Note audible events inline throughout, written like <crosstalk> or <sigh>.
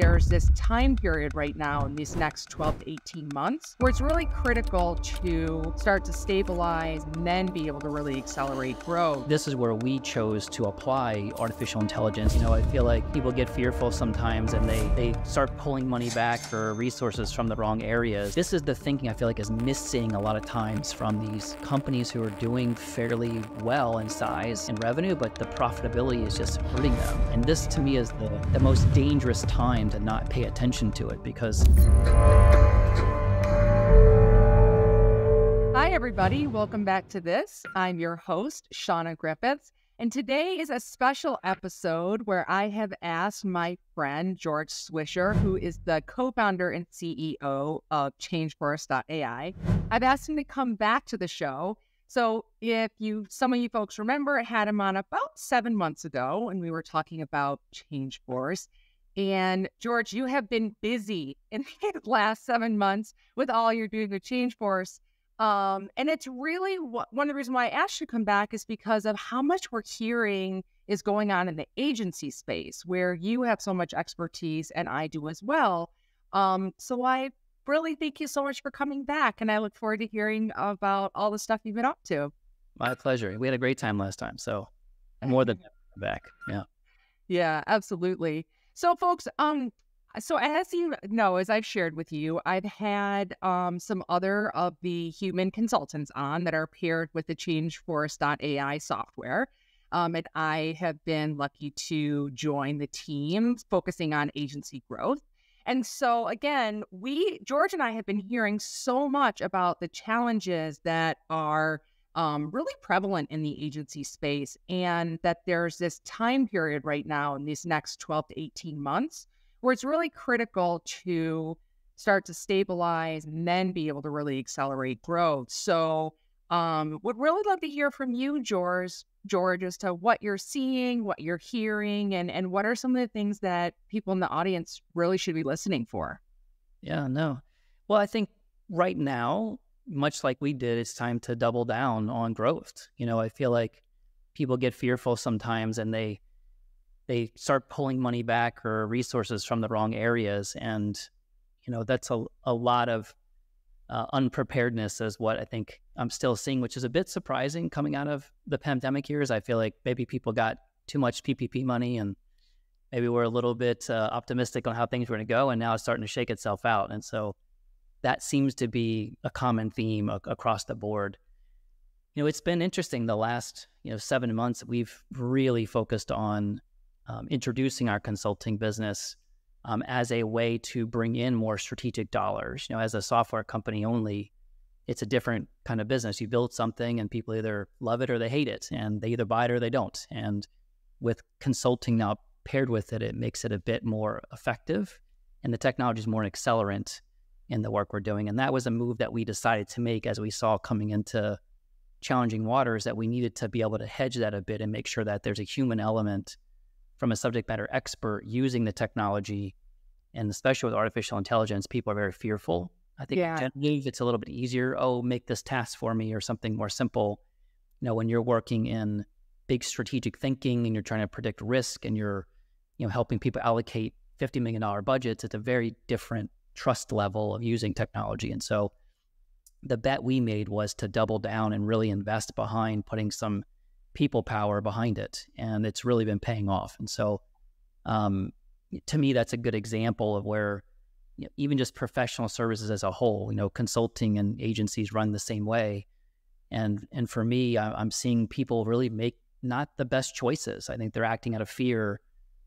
there's this time period right now in these next 12 to 18 months where it's really critical to start to stabilize and then be able to really accelerate growth. This is where we chose to apply artificial intelligence. You know, I feel like people get fearful sometimes and they, they start pulling money back or resources from the wrong areas. This is the thinking I feel like is missing a lot of times from these companies who are doing fairly well in size and revenue, but the profitability is just hurting them. And this to me is the, the most dangerous time to not pay attention to it because. Hi, everybody. Welcome back to this. I'm your host, Shauna Griffiths. And today is a special episode where I have asked my friend George Swisher, who is the co founder and CEO of ChangeForce.ai. I've asked him to come back to the show. So, if you, some of you folks remember, I had him on about seven months ago, and we were talking about ChangeForce. And George, you have been busy <laughs> in the last seven months with all you're doing with ChangeForce. Um, and it's really one of the reasons why I asked you to come back is because of how much we're hearing is going on in the agency space where you have so much expertise and I do as well. Um, so I really thank you so much for coming back. And I look forward to hearing about all the stuff you've been up to. My pleasure. We had a great time last time. So more than back. Yeah. Yeah, absolutely. So folks, um, so as you know, as I've shared with you, I've had um, some other of the human consultants on that are paired with the ChangeForce.ai software. Um, and I have been lucky to join the team focusing on agency growth. And so, again, we, George and I, have been hearing so much about the challenges that are um, really prevalent in the agency space, and that there's this time period right now in these next 12 to 18 months where it's really critical to start to stabilize and then be able to really accelerate growth. So, um, would really love to hear from you, George, George, as to what you're seeing, what you're hearing, and and what are some of the things that people in the audience really should be listening for. Yeah, no. Well, I think right now, much like we did, it's time to double down on growth. You know, I feel like people get fearful sometimes and they they start pulling money back or resources from the wrong areas. And, you know, that's a, a lot of uh, unpreparedness is what I think I'm still seeing, which is a bit surprising coming out of the pandemic years. I feel like maybe people got too much PPP money and maybe we're a little bit uh, optimistic on how things were going to go, and now it's starting to shake itself out. And so that seems to be a common theme a- across the board. You know, it's been interesting the last you know seven months. We've really focused on um, introducing our consulting business um, as a way to bring in more strategic dollars. You know, as a software company only, it's a different kind of business. You build something and people either love it or they hate it, and they either buy it or they don't. And with consulting now paired with it, it makes it a bit more effective, and the technology is more an accelerant in the work we're doing. And that was a move that we decided to make as we saw coming into challenging waters that we needed to be able to hedge that a bit and make sure that there's a human element from a subject matter expert using the technology, and especially with artificial intelligence, people are very fearful. I think yeah. generally it's a little bit easier. Oh, make this task for me or something more simple. You know, when you're working in big strategic thinking and you're trying to predict risk and you're, you know, helping people allocate fifty million dollar budgets, it's a very different trust level of using technology. And so, the bet we made was to double down and really invest behind putting some people power behind it, and it's really been paying off. And so, um, to me, that's a good example of where you know, even just professional services as a whole, you know, consulting and agencies run the same way. And and for me, I, am seeing people really make not the best choices. I think they're acting out of fear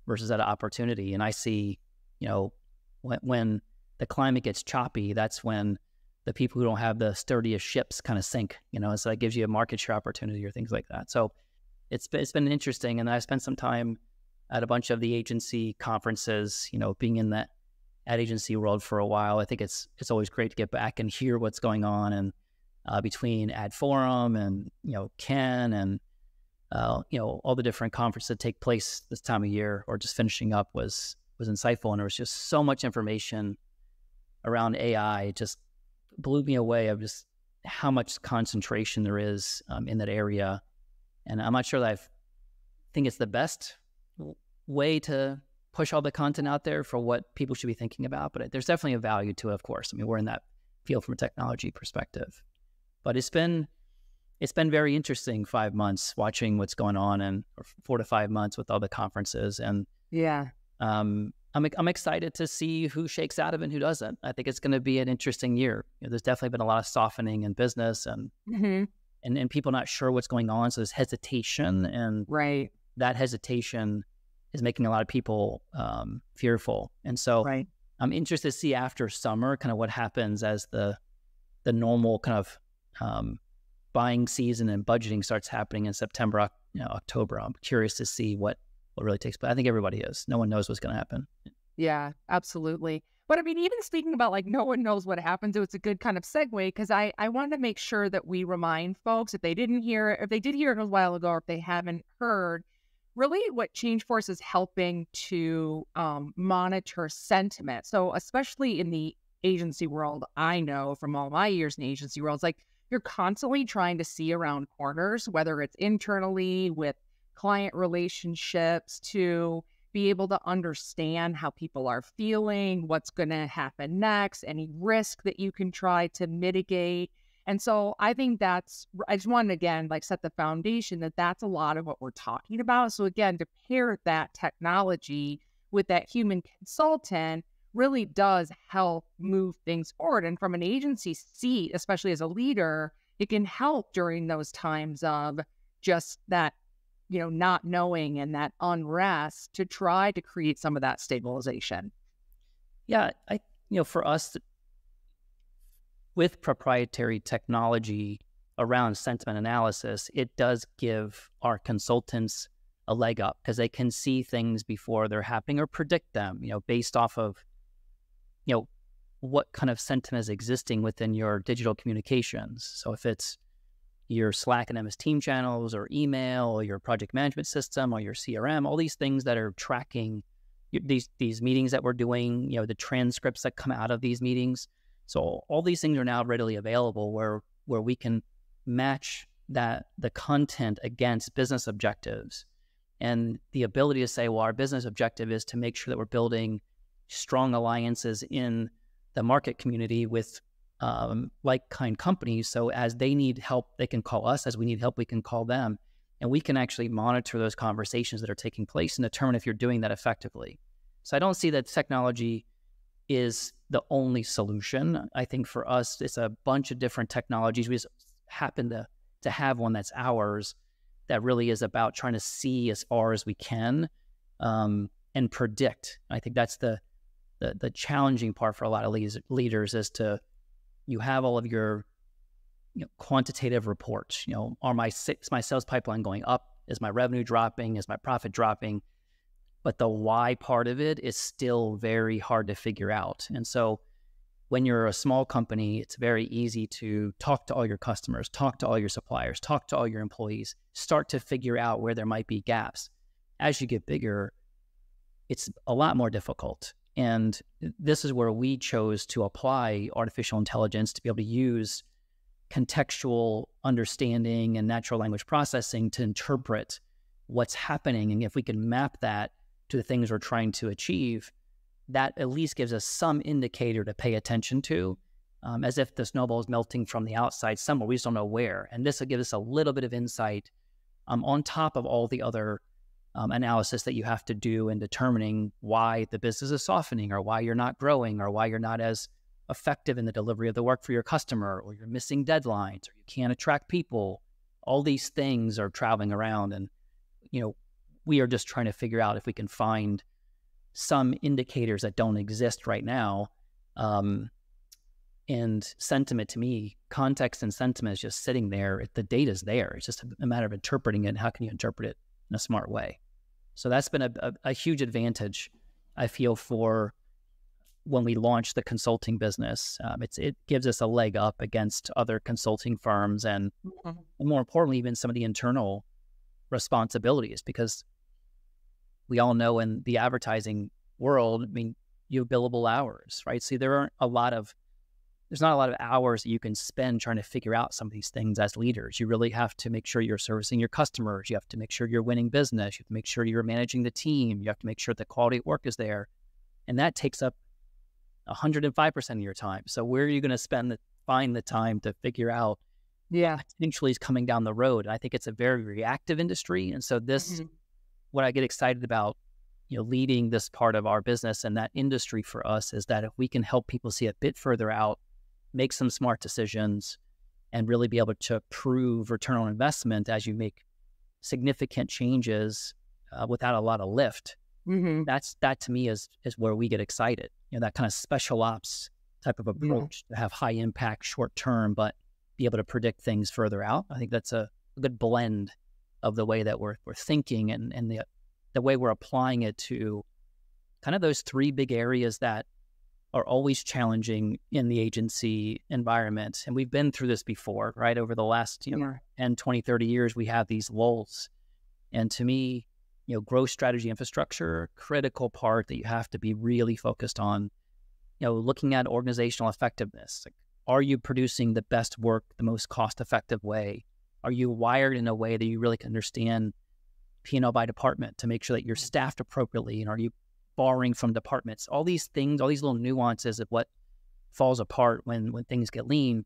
versus out of opportunity. And I see, you know, when, when the climate gets choppy, that's when the people who don't have the sturdiest ships kind of sink, you know, so that gives you a market share opportunity or things like that. So it's been, it's been interesting. And I spent some time at a bunch of the agency conferences, you know, being in that ad agency world for a while. I think it's, it's always great to get back and hear what's going on and uh, between ad forum and, you know, Cannes and, uh, you know, all the different conferences that take place this time of year or just finishing up was, was insightful. And there was just so much information around AI. Just blew me away of just how much concentration there is um, in that area. And I'm not sure that I think it's the best way to push all the content out there for what people should be thinking about, but there's definitely a value to it, of course. I mean, we're in that field from a technology perspective. But it's been it's been very interesting five months watching what's going on and four to five months with all the conferences and yeah um, I'm I'm excited to see who shakes out of it and who doesn't. I think it's going to be an interesting year. You know, there's definitely been a lot of softening in business and mm-hmm. and and people not sure what's going on, so there's hesitation and right that hesitation is making a lot of people um, fearful. And so right. I'm interested to see after summer kind of what happens as the the normal kind of um, buying season and budgeting starts happening in September, you know, October. I'm curious to see what what really takes place. I think everybody is. No one knows what's going to happen. Yeah, absolutely. But I mean, even speaking about like no one knows what happens, it's a good kind of segue because I I wanted to make sure that we remind folks if they didn't hear if they did hear it a while ago, or if they haven't heard, really what Change Force is helping to um, monitor sentiment. So especially in the agency world, I know from all my years in the agency world, it's like you're constantly trying to see around corners, whether it's internally with client relationships to be able to understand how people are feeling, what's going to happen next, any risk that you can try to mitigate. And so I think that's, I just want to again, like set the foundation that that's a lot of what we're talking about. So again, to pair that technology with that human consultant really does help move things forward. And from an agency seat, especially as a leader, it can help during those times of just that you know, not knowing and that unrest to try to create some of that stabilization. Yeah, I you know, for us with proprietary technology around sentiment analysis, it does give our consultants a leg up because they can see things before they're happening or predict them, you know, based off of you know what kind of sentiment is existing within your digital communications. So if it's your Slack and MS Team channels or email or your project management system or your CRM, all these things that are tracking these these meetings that we're doing, you know, the transcripts that come out of these meetings. So all these things are now readily available where where we can match that the content against business objectives and the ability to say, well, our business objective is to make sure that we're building strong alliances in the market community with um, like kind companies. So as they need help, they can call us. As we need help, we can call them. And we can actually monitor those conversations that are taking place and determine if you're doing that effectively. So I don't see that technology is the only solution. I think for us, it's a bunch of different technologies. We just happen to, to have one that's ours that really is about trying to see as far as we can um, and predict. I think that's the, the, the challenging part for a lot of leaders, leaders is to you have all of your you know, quantitative reports. You know, are my is my sales pipeline going up? Is my revenue dropping? Is my profit dropping? But the why part of it is still very hard to figure out. And so when you're a small company, it's very easy to talk to all your customers, talk to all your suppliers, talk to all your employees, start to figure out where there might be gaps. As you get bigger, it's a lot more difficult. And this is where we chose to apply artificial intelligence to be able to use contextual understanding and natural language processing to interpret what's happening. And if we can map that to the things we're trying to achieve, that at least gives us some indicator to pay attention to, um, as if the snowball is melting from the outside somewhere. We just don't know where. And this will give us a little bit of insight um, on top of all the other um, analysis that you have to do in determining why the business is softening or why you're not growing or why you're not as effective in the delivery of the work for your customer or you're missing deadlines or you can't attract people. All these things are traveling around and you know we are just trying to figure out if we can find some indicators that don't exist right now um, and sentiment to me context and sentiment is just sitting there. The data is there. It's just a matter of interpreting it how can you interpret it in a smart way so that's been a, a, a huge advantage, I feel, for when we launch the consulting business. Um, it's it gives us a leg up against other consulting firms, and mm-hmm. more importantly, even some of the internal responsibilities, because we all know in the advertising world, I mean, you have billable hours, right? See, there aren't a lot of there's not a lot of hours that you can spend trying to figure out some of these things as leaders. You really have to make sure you're servicing your customers. You have to make sure you're winning business. You have to make sure you're managing the team. You have to make sure the quality of work is there. And that takes up 105% of your time. So where are you going to spend the find the time to figure out yeah potentially is coming down the road? I think it's a very reactive industry. And so this mm-hmm. what I get excited about you know leading this part of our business and that industry for us is that if we can help people see a bit further out make some smart decisions and really be able to prove return on investment as you make significant changes uh, without a lot of lift mm-hmm. that's that to me is is where we get excited you know that kind of special ops type of approach yeah. to have high impact short term but be able to predict things further out i think that's a, a good blend of the way that we're, we're thinking and, and the the way we're applying it to kind of those three big areas that are always challenging in the agency environment. And we've been through this before, right? Over the last, you know. 10, 20, 30 years, we have these lulls. And to me, you know, growth strategy infrastructure, critical part that you have to be really focused on, you know, looking at organizational effectiveness. Like, are you producing the best work the most cost effective way? Are you wired in a way that you really can understand P&L by department to make sure that you're staffed appropriately? And are you borrowing from departments? All these things, all these little nuances of what falls apart when when things get lean.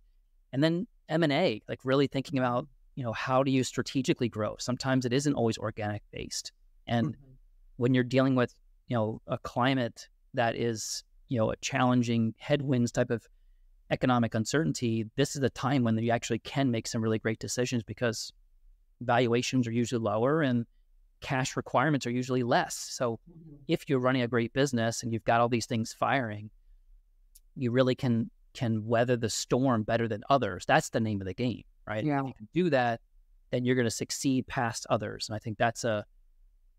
And then M&A, like really thinking about, you know, how do you strategically grow? Sometimes it isn't always organic based. And mm-hmm. when you're dealing with, you know, a climate that is, you know, a challenging headwinds type of economic uncertainty, this is the time when you actually can make some really great decisions because valuations are usually lower and cash requirements are usually less. So mm-hmm. if you're running a great business and you've got all these things firing, you really can can weather the storm better than others. That's the name of the game, right? Yeah. If you can do that, then you're going to succeed past others. And I think that's a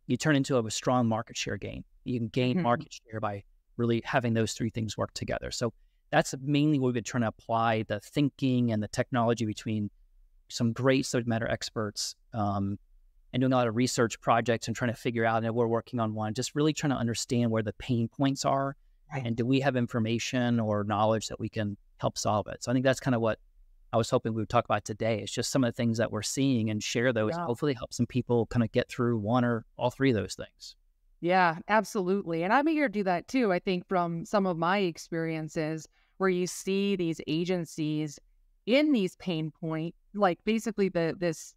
you turn into a strong market share gain. You can gain mm-hmm. market share by really having those three things work together. So that's mainly what we've been trying to apply the thinking and the technology between some great subject matter experts um, and doing a lot of research projects and trying to figure out, and we're working on one, just really trying to understand where the pain points are. Right. And do we have information or knowledge that we can help solve it? So I think that's kind of what I was hoping we would talk about today. It's just some of the things that we're seeing and share those. Yeah. Hopefully, help some people kind of get through one or all three of those things. Yeah, absolutely. And I'm here to do that too. I think from some of my experiences where you see these agencies in these pain point, like basically the this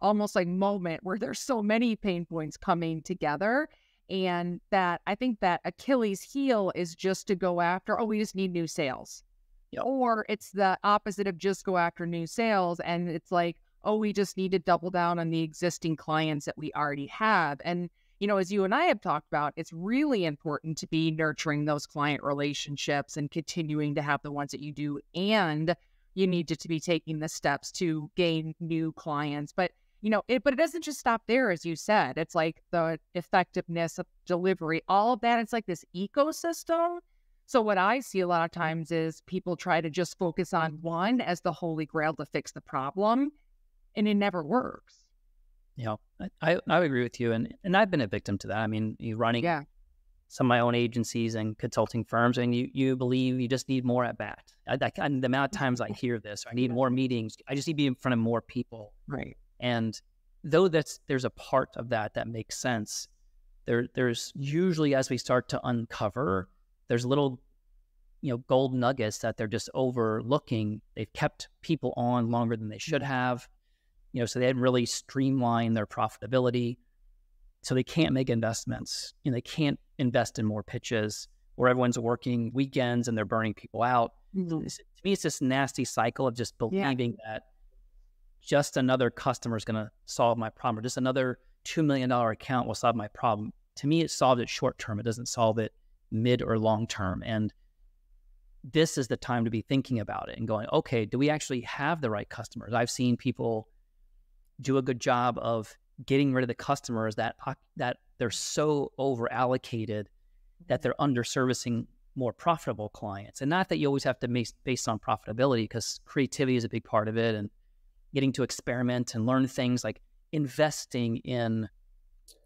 almost like moment where there's so many pain points coming together and that i think that achilles heel is just to go after oh we just need new sales yep. or it's the opposite of just go after new sales and it's like oh we just need to double down on the existing clients that we already have. And you know as you and i have talked about it's really important to be nurturing those client relationships and continuing to have the ones that you do and you need to, to be taking the steps to gain new clients. But you know, it, but it doesn't just stop there, as you said. It's like the effectiveness of delivery, all of that. It's like this ecosystem. So, what I see a lot of mm-hmm. times is people try to just focus on mm-hmm. one as the holy grail to fix the problem, and it never works. Yeah, I, I agree with you. And, and I've been a victim to that. I mean, you running yeah. some of my own agencies and consulting firms, and you, you believe you just need more at bat. I, I, the amount of times I <laughs> hear this, I need more meetings. I just need to be in front of more people. Right. And though that's there's a part of that that makes sense, there there's usually as we start to uncover, there's little you know gold nuggets that they're just overlooking. They've kept people on longer than they should mm-hmm. have, you know, so they didn't really streamline their profitability. So they can't make investments and they can't invest in more pitches where everyone's working weekends and they're burning people out. Mm-hmm. To me, it's this nasty cycle of just believing yeah. that just another customer is going to solve my problem, or just another $2 million account will solve my problem. To me, it solved it short term. It doesn't solve it mid or long term. And this is the time to be thinking about it and going, okay, do we actually have the right customers? I've seen people do a good job of getting rid of the customers that that they're so over allocated that they're under servicing more profitable clients. And not that you always have to make based on profitability because creativity is a big part of it and getting to experiment and learn things like investing in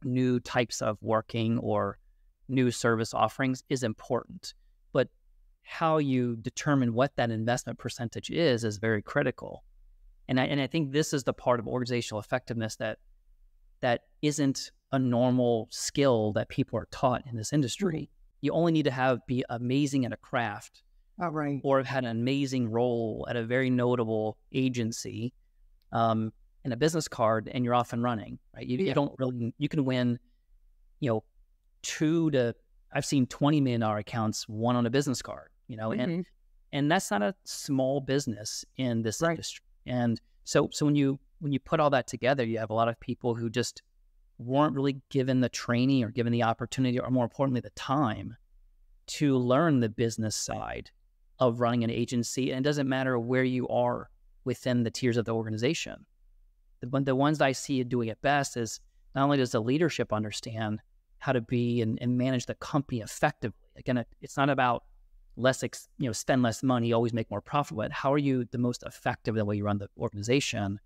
new types of working or new service offerings is important. But how you determine what that investment percentage is is very critical. And I, and I think this is the part of organizational effectiveness that that isn't a normal skill that people are taught in this industry. You only need to have be amazing at a craft, oh, right. or have had an amazing role at a very notable agency, um, and a business card, and you're off and running. Right? You, yeah. you don't really you can win, you know, two to I've seen twenty million dollar accounts won on a business card. You know, mm-hmm. and and that's not a small business in this right. industry. And so so when you when you put all that together, you have a lot of people who just weren't really given the training or given the opportunity, or more importantly, the time to learn the business side of running an agency. And it doesn't matter where you are within the tiers of the organization. The, the ones I see doing it best is not only does the leadership understand how to be and, and manage the company effectively. Again, it, it's not about less, ex, you know, spend less money, always make more profit. But how are you the most effective in the way you run the organization?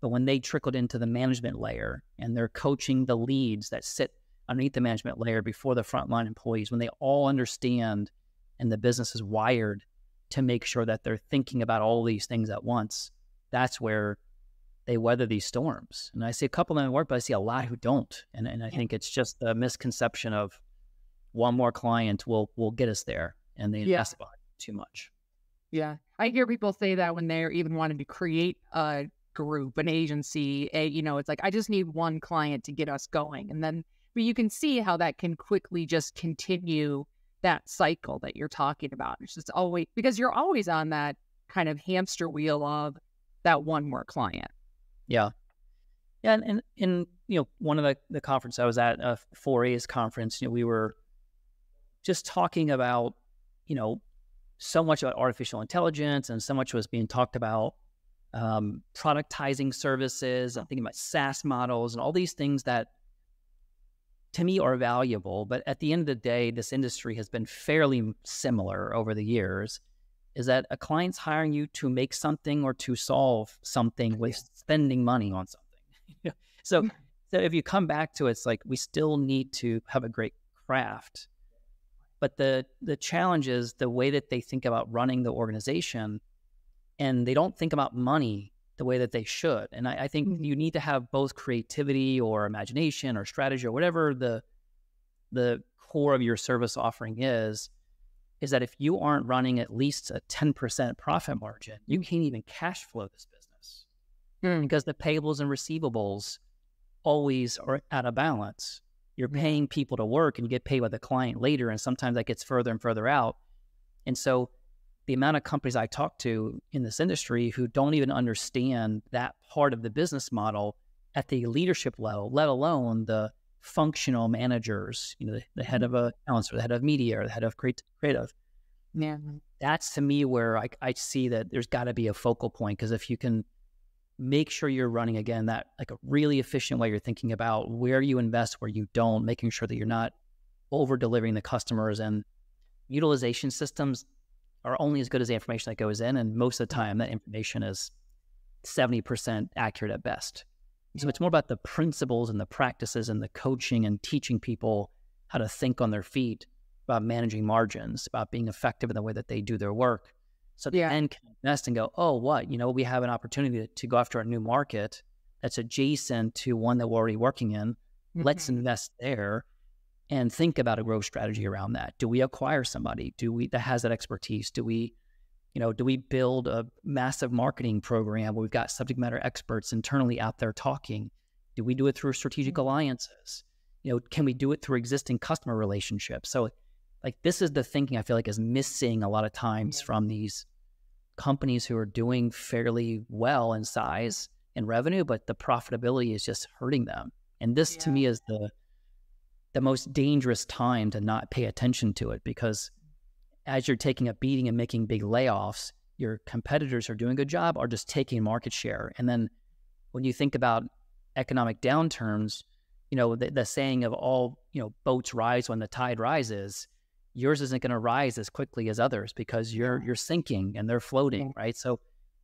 But when they trickled into the management layer and they're coaching the leads that sit underneath the management layer before the frontline employees, when they all understand and the business is wired to make sure that they're thinking about all these things at once, that's where they weather these storms. And I see a couple of them work, but I see a lot who don't. And, and I think it's just the misconception of one more client will will get us there, and they invest yeah. too much. Yeah, I hear people say that when they're even wanting to create a group, an agency, a, you know, it's like, I just need one client to get us going. And then, but you can see how that can quickly just continue that cycle that you're talking about. It's just always, because you're always on that kind of hamster wheel of that one more client. Yeah. Yeah. And, and, and you know, one of the, the conference I was at, a 4A's conference, you know, we were just talking about, you know, so much about artificial intelligence and so much was being talked about um, productizing services. I'm thinking about SaaS models and all these things that to me are valuable. But at the end of the day, this industry has been fairly similar over the years. Is that a client's hiring you to make something or to solve something with spending money on something? <laughs> so, mm. so if you come back to it, it's like we still need to have a great craft. But the the challenge is the way that they think about running the organization and they don't think about money the way that they should. And I, I think mm-hmm. you need to have both creativity or imagination or strategy or whatever the the core of your service offering is, is that if you aren't running at least a 10% profit margin, you can't even cash flow this business mm. because the payables and receivables always are out of balance. You're paying people to work and you get paid by the client later. And sometimes that gets further and further out. And so the amount of companies I talk to in this industry who don't even understand that part of the business model at the leadership level, let alone the functional managers, you know, the, the head of a mm-hmm. balance or the head of media or the head of creative. Yeah. That's to me where I, I see that there's got to be a focal point because if you can make sure you're running again that like a really efficient way you're thinking about where you invest, where you don't, making sure that you're not over delivering the customers and utilization systems are only as good as the information that goes in. And most of the time, that information is 70% accurate at best. So it's more about the principles and the practices and the coaching and teaching people how to think on their feet about managing margins, about being effective in the way that they do their work. So yeah. then can invest and go, oh, what? You know, we have an opportunity to, to go after a new market that's adjacent to one that we're already working in. Mm-hmm. Let's invest there and think about a growth strategy around that. Do we acquire somebody? Do we that has that expertise? Do we, you know, do we build a massive marketing program where we've got subject matter experts internally out there talking? Do we do it through strategic mm-hmm. alliances? You know, can we do it through existing customer relationships? So like this is the thinking I feel like is missing a lot of times from these companies who are doing fairly well in size and revenue, but the profitability is just hurting them. And this yeah. to me is the the most dangerous time to not pay attention to it because as you're taking a beating and making big layoffs, your competitors are doing a good job are just taking market share. And then when you think about economic downturns, you know, the, the saying of all, you know, boats rise when the tide rises, yours isn't going to rise as quickly as others because you're you're sinking and they're floating, right? So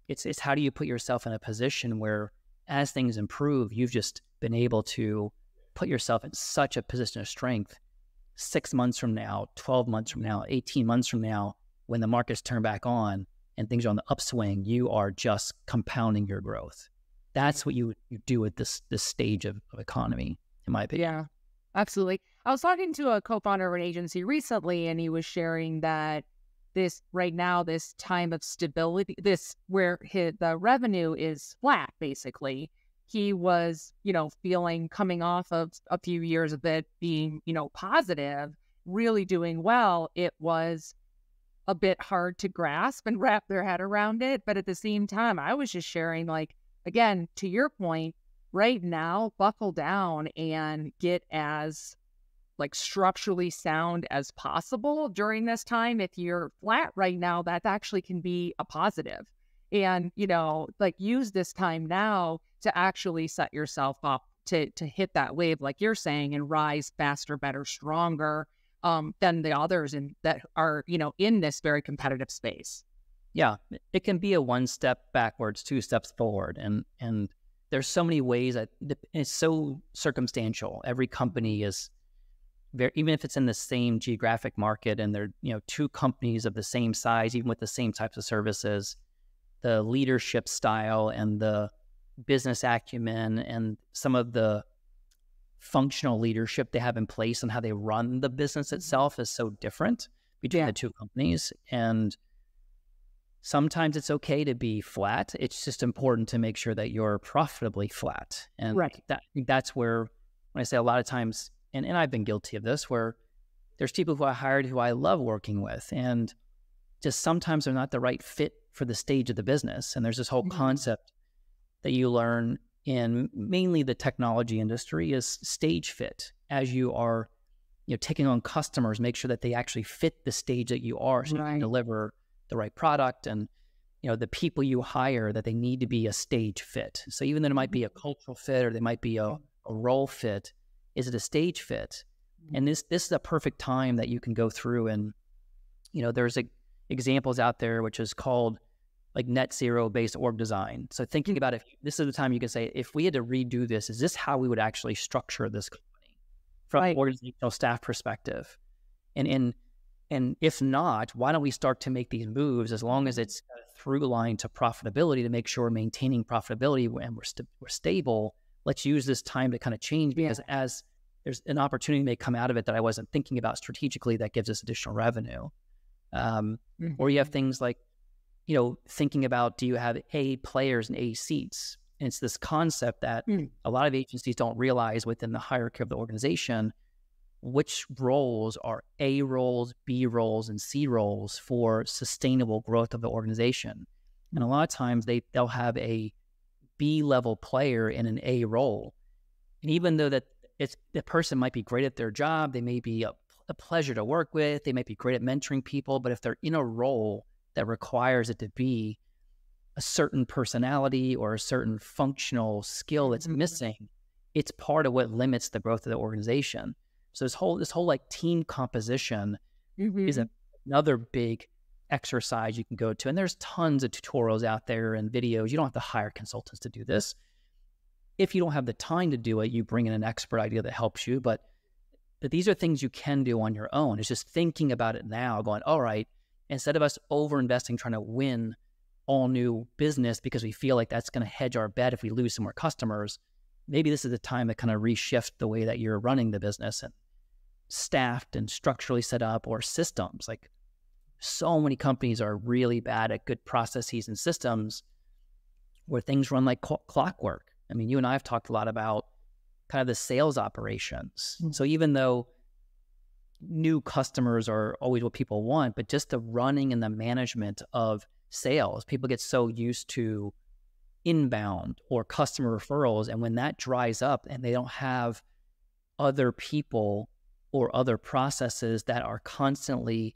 it's it's how do you put yourself in a position where as things improve, you've just been able to put yourself in such a position of strength six months from now, 12 months from now, 18 months from now, when the markets turn back on and things are on the upswing, you are just compounding your growth. That's what you, you do at this this stage of, of economy, in my opinion. Yeah, absolutely. I was talking to a co-founder of an agency recently, and he was sharing that this right now, this time of stability, this where his, the revenue is flat, basically. He was, you know, feeling coming off of a few years of it being, you know, positive, really doing well. It was a bit hard to grasp and <laughs> wrap their head around it. But at the same time, I was just sharing, like, again, to your point, right now, buckle down and get as like structurally sound as possible during this time. If you're flat right now, that actually can be a positive. And, you know, like use this time now to actually set yourself up to to hit that wave, like you're saying, and rise faster, better, stronger um, than the others and that are, you know, in this very competitive space. Yeah. It can be a one step backwards, two steps forward. And and there's so many ways that it's so circumstantial. Every company is very, even if it's in the same geographic market and they're you know two companies of the same size, even with the same types of services, the leadership style and the business acumen and some of the functional leadership they have in place and how they run the business mm-hmm. itself is so different between yeah. the two companies and sometimes it's okay to be flat it's just important to make sure that you're profitably flat and right. that, that's where when i say a lot of times and, and I've been guilty of this, where there's people who I hired who I love working with, and just sometimes they're not the right fit for the stage of the business. And there's this whole mm-hmm. concept that you learn in mainly the technology industry is stage fit as you are you know taking on customers make sure that they actually fit the stage that you are so right. you can deliver the right product and you know the people you hire that they need to be a stage fit so even though it might be a mm-hmm. cultural fit or they might be a, a role fit is it a stage fit? Mm-hmm. And this this is a perfect time that you can go through and you know there's a, examples out there which is called like net zero based org design. So thinking about if this is the time you can say if we had to redo this, is this how we would actually structure this company from right. organizational staff perspective? And in and if not, why don't we start to make these moves as long as it's through line to profitability to make sure we're maintaining profitability and we're, st- we're stable let's use this time to kind of change because yeah. as there's an opportunity may come out of it that I wasn't thinking about strategically that gives us additional revenue. Um, mm-hmm. Or you have mm-hmm. things like, you know, thinking about do you have A players and A seats? And it's this concept that mm. a lot of agencies don't realize within the hierarchy of the organization which roles are A roles, B roles, and C roles for sustainable growth of the organization. And a lot of times they they'll have a B level player in an A role. And even though that it's the person might be great at their job, they may be a, a pleasure to work with, they might be great at mentoring people, but if they're in a role that requires it to be a certain personality or a certain functional skill that's mm-hmm. missing, it's part of what limits the growth of the organization. So this whole this whole like team composition mm-hmm. is a, another big exercise you can go to. And there's tons of tutorials out there and videos. You don't have to hire consultants to do this. If you don't have the time to do it, you bring in an expert idea that helps you. But, but these are things you can do on your own. It's just thinking about it now, going, all right, instead of us over investing trying to win all new business because we feel like that's going to hedge our bet if we lose some more customers, maybe this is the time to kind of reshift the way that you're running the business and staffed and structurally set up or systems. Like so many companies are really bad at good processes and systems where things run like clockwork. I mean, you and I have talked a lot about kind of the sales operations. Mm-hmm. So even though new customers are always what people want, but just the running and the management of sales, people get so used to inbound or customer referrals. And when that dries up and they don't have other people or other processes that are constantly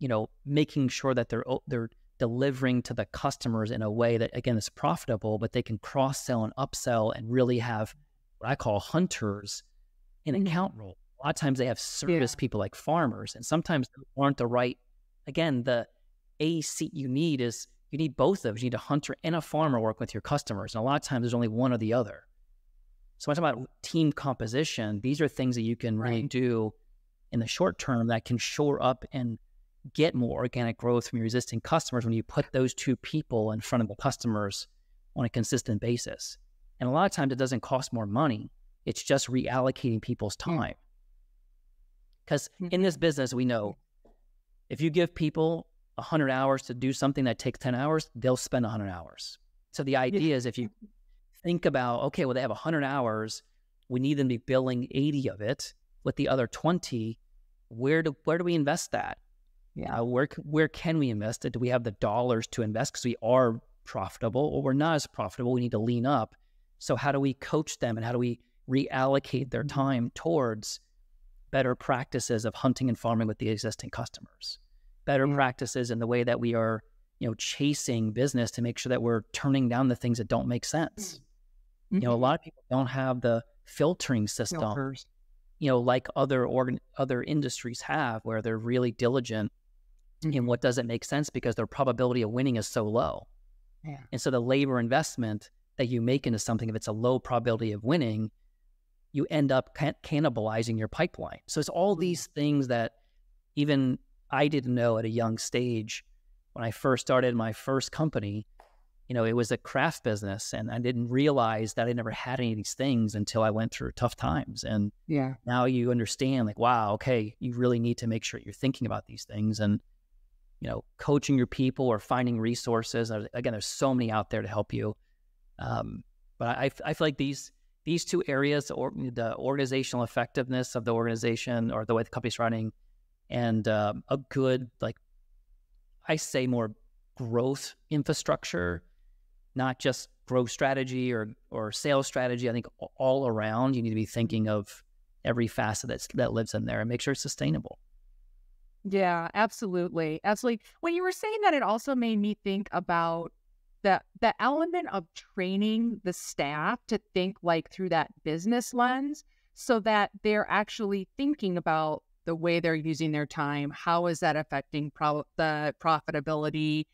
you know, making sure that they're they're delivering to the customers in a way that again is profitable, but they can cross sell and upsell and really have what I call hunters in mm-hmm. account role. A lot of times they have service yeah. people like farmers, and sometimes they aren't the right. Again, the A seat you need is you need both of them. You need a hunter and a farmer work with your customers, and a lot of times there's only one or the other. So when I talk about team composition, these are things that you can really do in the short term that can shore up and get more organic growth from your existing customers when you put those two people in front of the customers on a consistent basis. And a lot of times it doesn't cost more money. It's just reallocating people's Hmm. time. Because Mm. in this business, we know if you give people 100 hours to do something that takes 10 hours, they'll spend 100 hours. So the idea is if you think about, okay, well, they have 100 hours, we need them to be billing 80 of it with the other 20. Where do, where do we invest that? Yeah. Uh, where, where can we invest it? Do we have the dollars to invest because we are profitable or we're not as profitable? We need to lean up. So how do we coach them and how do we reallocate their time towards better practices of hunting and farming with the existing customers, better Yeah. practices in the way that we are, you know, chasing business to make sure that we're turning down the things that don't make sense. You know, a Mhm. lot of people don't have the filtering system, Filters. you know, like other organ- other industries have, where they're really diligent in Mhm. what doesn't make sense because their probability of winning is so low. Yeah. And so the labor investment that you make into something, if it's a low probability of winning, you end up can- cannibalizing your pipeline. So it's all Mm. these things that even I didn't know at a young stage when I first started my first company. You know, it was a craft business, and I didn't realize that I never had any of these things until I went through tough times. And Yeah. now you understand, like, wow, okay, you really need to make sure you're thinking about these things and you know, coaching your people or finding resources. Again, there's so many out there to help you. Um, but I, I feel like these these two areas, or the organizational effectiveness of the organization or the way the company's running, and um, a good like I say more growth infrastructure, not just growth strategy or or sales strategy. I think all around you need to be thinking of every facet that's, that lives in there and make sure it's sustainable. Yeah, absolutely. Absolutely. When you were saying that, it also made me think about the the element of training the staff to think like through that business lens so that they're actually thinking about the way they're using their time. How is that affecting pro- the profitability?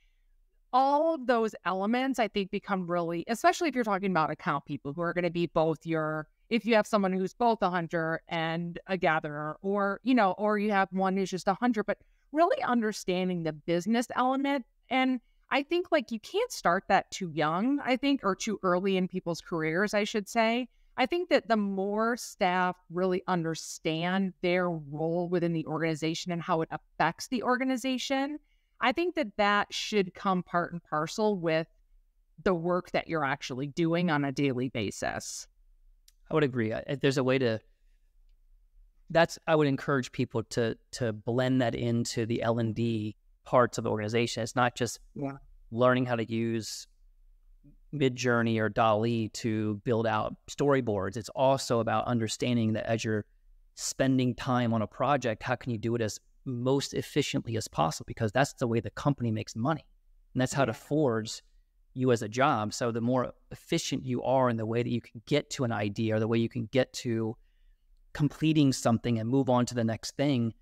All of those elements, I think, become really, especially if you're talking about account people who are going to be both your if you have someone who's both a hunter and a gatherer, or you know, or you have one who's just a hunter, but really understanding the business element. And I think like you can't start that too young, I think, or too early in people's careers, I should say. I think that the more staff really understand their role within the organization and how it affects the organization, I think that that should come part and parcel with the work that you're actually doing on a daily basis. I would agree. There's a way to, that's I would encourage people to to blend that into the L and D parts of the organization. It's not just Yeah. learning how to use Midjourney or DALL-E to build out storyboards. It's also about understanding that as you're spending time on a project, how can you do it as most efficiently as possible? Because that's the way the company makes money, and that's how it affords you as a job. So the more efficient you are in the way that you can get to an idea or the way you can get to completing something and move on to the next thing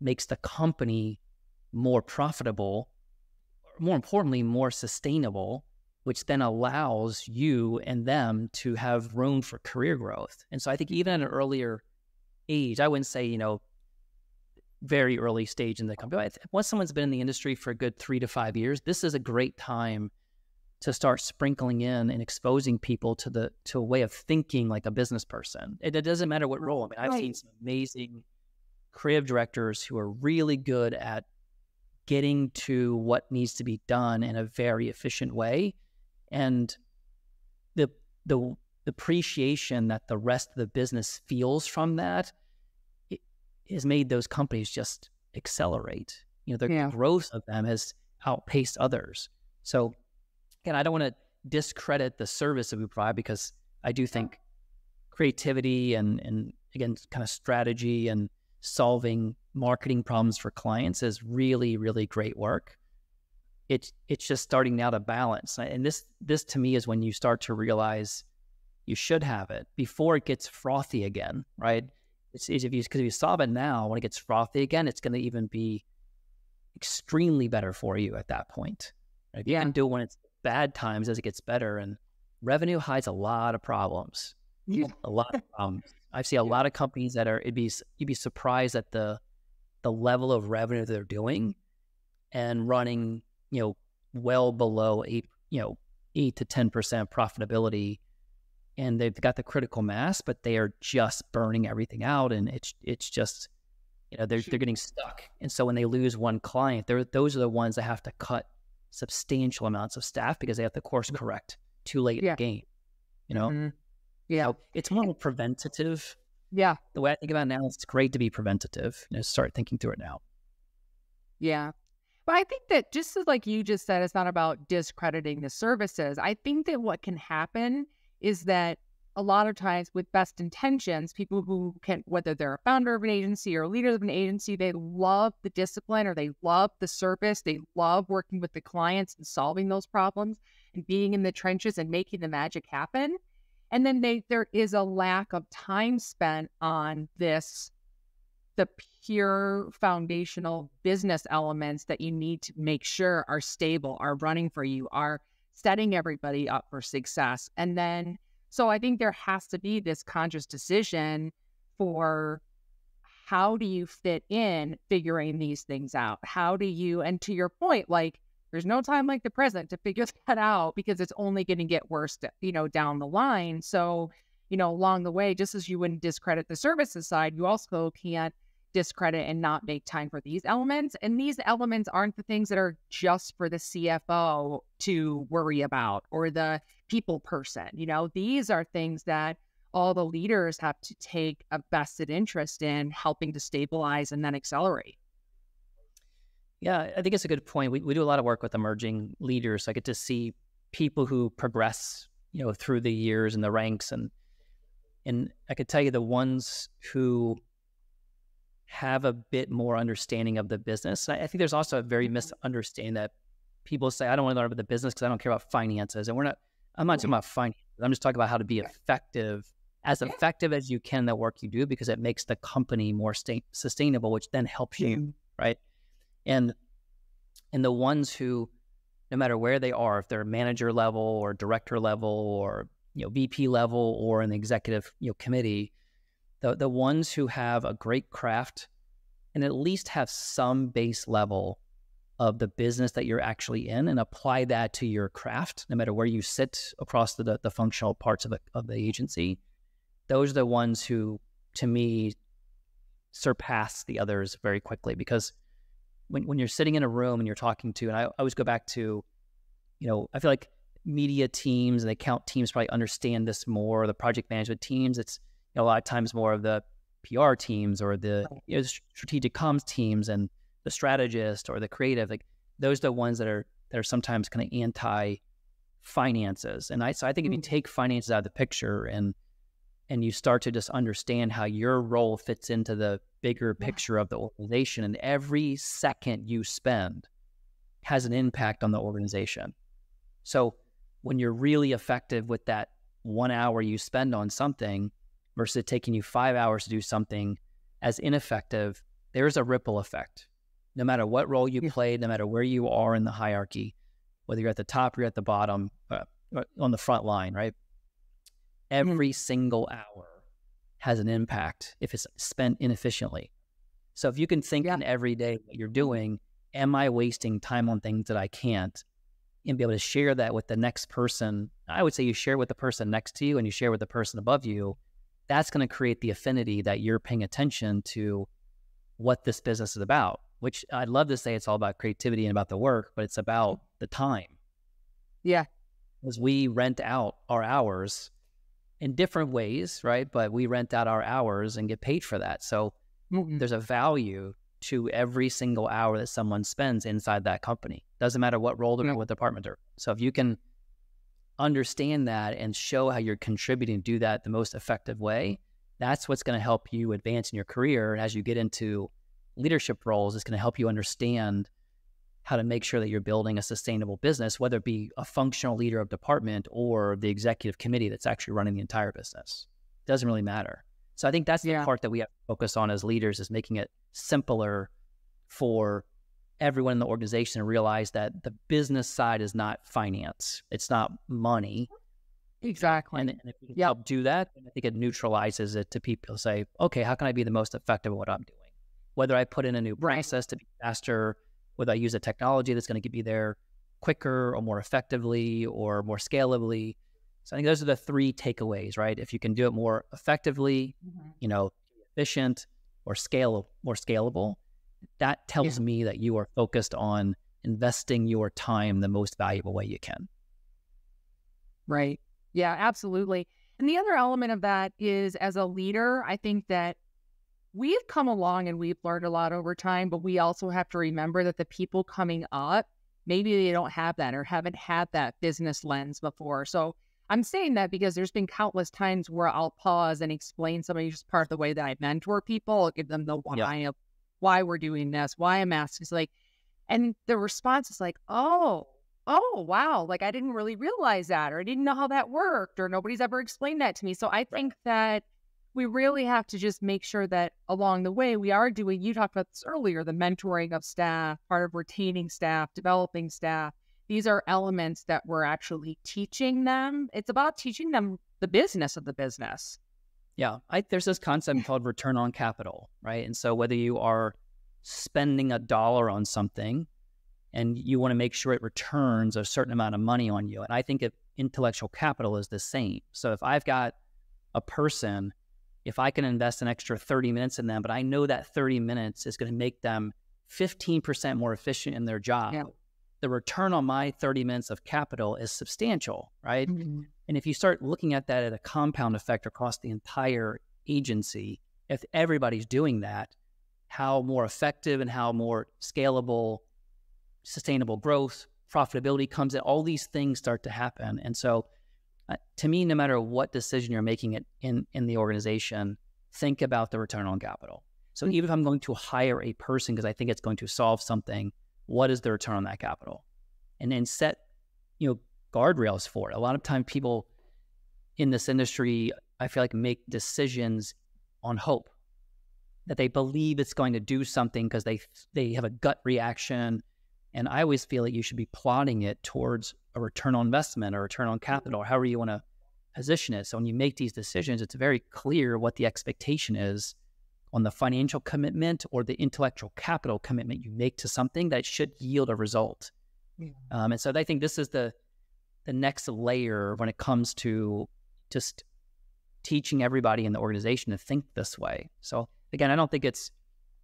makes the company more profitable, more importantly, more sustainable, which then allows you and them to have room for career growth. And so I think even at an earlier age, I wouldn't say, you know, very early stage in the company. Once someone's been in the industry for a good three to five years, this is a great time to start sprinkling in and exposing people to the to a way of thinking like a business person. It, it doesn't matter what role. I mean, I've seen some amazing creative directors who are really good at getting to what needs to be done in a very efficient way, and the the appreciation that the rest of the business feels from that it has made those companies just accelerate. You know, the Yeah. growth of them has outpaced others. So again, I don't want to discredit the service that we provide because I do think creativity and and again kind of strategy and solving marketing problems for clients is really really great work. It's it's just starting now to balance, and this this to me is when you start to realize you should have it before it gets frothy again, right? It's easy if you because if you solve it now, when it gets frothy again, it's going to even be extremely better for you at that point. If you Yeah. can do it when it's bad times as it gets better, and revenue hides a lot of problems. Yeah. A lot of problems. I see a lot of companies that are it'd be you'd be surprised at the the level of revenue they're doing, and running, you know, well below eight, you know, eight to 10% profitability. And they've got the critical mass, but they are just burning everything out. And it's, it's just, you know, they're, they're getting stuck. And so when they lose one client, they're, those are the ones that have to cut substantial amounts of staff because they have to course correct too late yeah. in the game. You know? Mm-hmm. Yeah. So it's more preventative. Yeah. The way I think about it now, it's great to be preventative. You know, start thinking through it now. Yeah. But I think that just as like you just said, it's not about discrediting the services. I think that what can happen is that a lot of times with best intentions, people who can, whether they're a founder of an agency or a leader of an agency, they love the discipline or they love the service. They love working with the clients and solving those problems and being in the trenches and making the magic happen. And then they, there is a lack of time spent on this the pure foundational business elements that you need to make sure are stable, are running for you, are setting everybody up for success. And then, so I think there has to be this conscious decision for how do you fit in figuring these things out? How do you, and to your point, like, there's no time like the present to figure <laughs> that out because it's only going to get worse, you know, down the line. So, you know, along the way, just as you wouldn't discredit the services side, you also can't discredit and not make time for these elements. And these elements aren't the things that are just for the CFO to worry about or the people person. You know, these are things that all the leaders have to take a vested interest in helping to stabilize and then accelerate. Yeah, I think it's a good point. We, we do a lot of work with emerging leaders. I get to see people who progress, you know, through the years and the ranks and and I could tell you the ones who have a bit more understanding of the business. I, I think there's also a very mm-hmm. misunderstanding that people say, I don't want to learn about the business because I don't care about finances. And we're not, I'm not talking about finances. I'm just talking about how to be effective, as effective as you can the work you do because it makes the company more sta- sustainable, which then helps you, right? And and the ones who, no matter where they are, if they're manager level or director level or you know VP level or an executive you know committee, the, the ones who have a great craft and at least have some base level of the business that you're actually in and apply that to your craft, no matter where you sit across the, the, functional parts of the, of the agency. Those are the ones who, to me, surpass the others very quickly because when, when you're sitting in a room and you're talking to, and I, I always go back to, you know, I feel like media teams and account teams probably understand this more, the project management teams. It's you know, a lot of times more of the PR teams or the you know, strategic comms teams and the strategist or the creative, like those are the ones that are that are sometimes kind of anti finances. And I so I think if you mm. take finances out of the picture and and you start to just understand how your role fits into the bigger picture of the organization and every second you spend has an impact on the organization. So when you're really effective with that one hour you spend on something, versus taking you five hours to do something as ineffective, there's a ripple effect. No matter what role you yeah. play, no matter where you are in the hierarchy, whether you're at the top or you're at the bottom, uh, on the front line, right? Mm-hmm. Every mm. single hour has an impact if it's spent inefficiently. So if you can think yeah. in every day what you're doing, am I wasting time on things that I can't? And be able to share that with the next person. I would say you share with the person next to you and you share with the person above you that's going to create the affinity that you're paying attention to what this business is about, which I'd love to say it's all about creativity and about the work, but it's about the time. Yeah. Because we rent out our hours in different ways, right? But we rent out our hours and get paid for that. So mm-hmm. there's a value to every single hour that someone spends inside that company. Doesn't matter what role they're mm-hmm. what department they're. in. So if you can understand that and show how you're contributing do that the most effective way, that's what's going to help you advance in your career. And as you get into leadership roles, it's going to help you understand how to make sure that you're building a sustainable business, whether it be a functional leader of department or the executive committee that's actually running the entire business. It doesn't really matter. So I think that's the yeah. part that we have to focus on as leaders is making it simpler for everyone in the organization to realize that the business side is not finance. It's not money. Exactly. And, and if we can yep. help do that, I think it neutralizes it to people say, okay, how can I be the most effective at what I'm doing? Whether I put in a new process to be faster Whether I use a technology that's going to get me there quicker or more effectively or more scalably. So I think those are the three takeaways, right? If you can do it more effectively, mm-hmm. you know, efficient or scale more scalable, that tells yeah. me that you are focused on investing your time the most valuable way you can. Right. Yeah, absolutely. And the other element of that is as a leader, I think that we've come along and we've learned a lot over time, but we also have to remember that the people coming up, maybe they don't have that or haven't had that business lens before. So I'm saying that because there's been countless times where I'll pause and explain somebody just part of the way that I mentor people, I'll give them the why of why we're doing this, why I'm asking. It's like, and the response is like, oh, oh, wow, like I didn't really realize that, or I didn't know how that worked, or nobody's ever explained that to me. So I think that we really have to just make sure that along the way we are doing, you talked about this earlier, the mentoring of staff, part of retaining staff, developing staff. These are elements that we're actually teaching them. It's about teaching them the business of the business. Yeah, I, there's this concept called return on capital, right? And so whether you are spending a dollar on something and you want to make sure it returns a certain amount of money on you, and I think intellectual capital is the same. So if I've got a person, if I can invest an extra 30 minutes in them, but I know that 30 minutes is going to make them 15% more efficient in their job. Yeah. The return on my 30 minutes of capital is substantial, right? Mm-hmm. And if you start looking at that at a compound effect across the entire agency, if everybody's doing that, how more effective and how more scalable, sustainable growth, profitability comes in, all these things start to happen. And so, uh, to me, no matter what decision you're making it in, in the organization, think about the return on capital. So, mm-hmm. even if I'm going to hire a person because I think it's going to solve something, what is the return on that capital? And then set, you know, guardrails for it. A lot of time people in this industry, I feel like make decisions on hope that they believe it's going to do something because they they have a gut reaction. And I always feel that you should be plotting it towards a return on investment or return on capital or however you want to position it. So when you make these decisions, it's very clear what the expectation is on the financial commitment or the intellectual capital commitment you make to something that should yield a result. Yeah. Um, and so I think this is the the next layer when it comes to just teaching everybody in the organization to think this way. So again, I don't think it's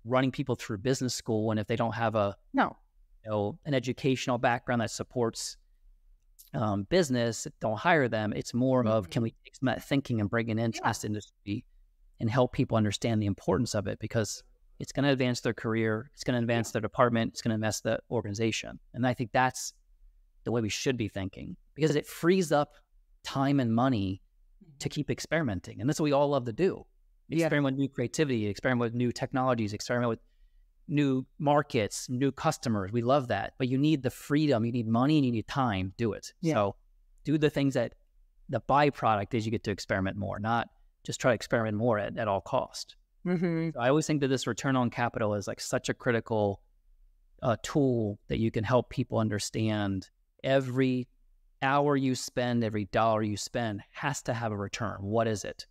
running people through business school and if they don't have a no, you know, an educational background that supports um, business, don't hire them. It's more mm-hmm. of can we take some of that thinking and bring it into yeah. this industry and help people understand the importance of it because it's going to advance their career, it's going to advance their department, it's going to advance the organization, and I think that's the way we should be thinking because it frees up time and money to mm-hmm. keep experimenting. And that's what we all love to do. Experiment yeah. with new creativity, experiment with new technologies, experiment with new markets, new customers. We love that. But you need the freedom, you need money, and you need time. Do it. Yeah. So do the things that the byproduct is you get to experiment more, not just try to experiment more at, at all cost. Mm-hmm. So I always think that this return on capital is like such a critical uh, tool that you can help people understand every hour you spend, every dollar you spend has to have a return. What is it?